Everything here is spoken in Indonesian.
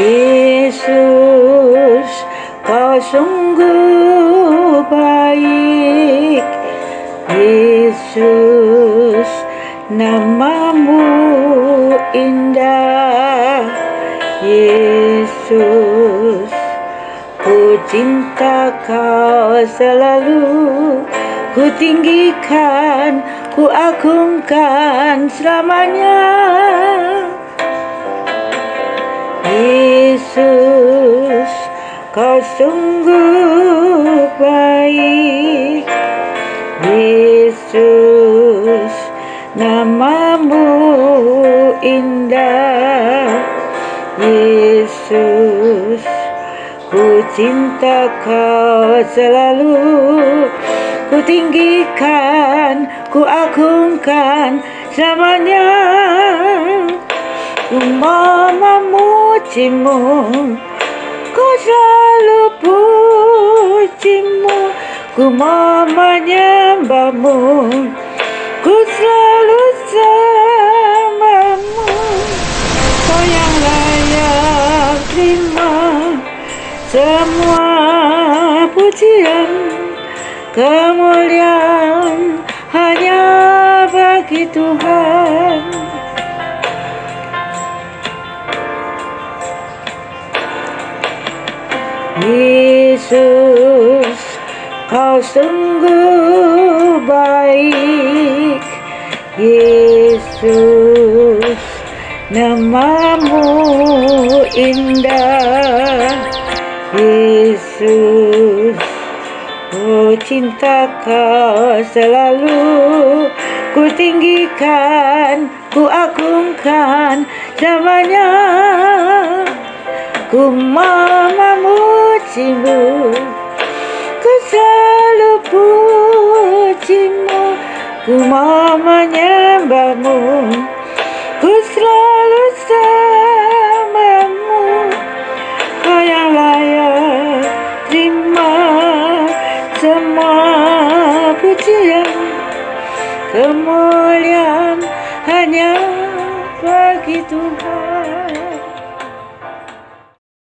Yesus kau sungguh baik. Yesus namamu indah. Yesus ku cinta kau selalu. Ku tinggikan ku agungkan selamanya kau sungguh baik Yesus. Namamu indah Yesus. Ku cinta kau selalu ku tinggikan ku agungkan selamanya ku memujimu Ku selalu pujimu Ku mau menyembahmu. Ku selalu sembahmu Kau yang layak terima Semua pujian. Kemuliaan hanya bagi Tuhan Yesus kau sungguh baik. Yesus namamu indah. Yesus Oh cinta kau selalu ku tinggikan ku agungkan zamannya ku memujimu ku selalu pujimu. Ku mau menyembahmu ku selalu sembahmu kau yang layak terima semua pujian. Kemuliaan hanya bagi Tuhan